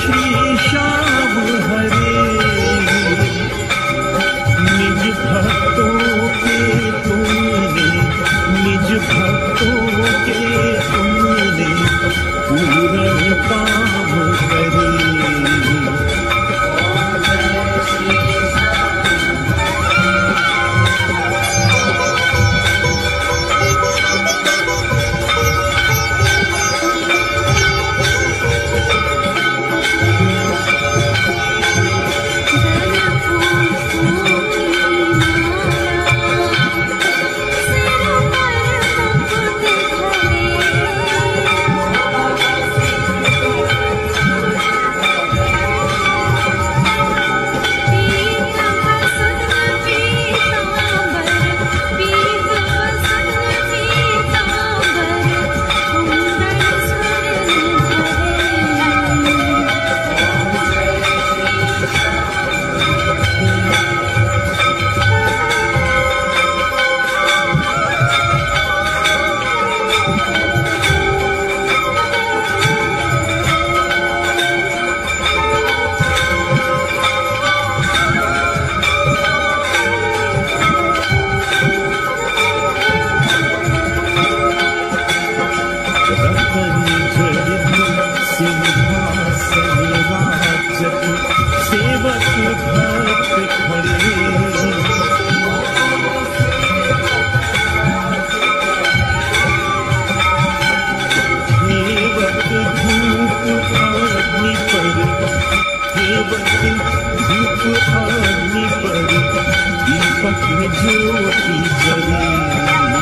श्री श्याम हरे निज भक्तों के तुमने निज भक्तों के तुमने पूर्ण दीपक में ज्योति जले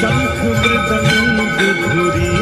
शङ्ख मृदङ्ग धुरी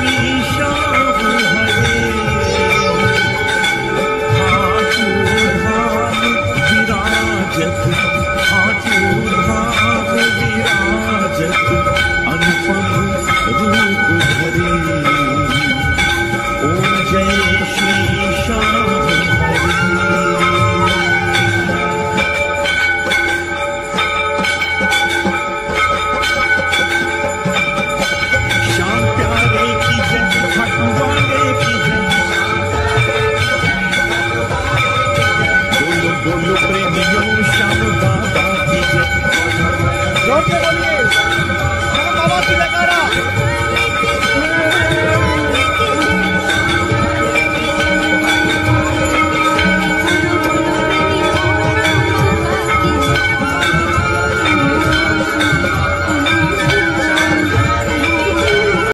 你说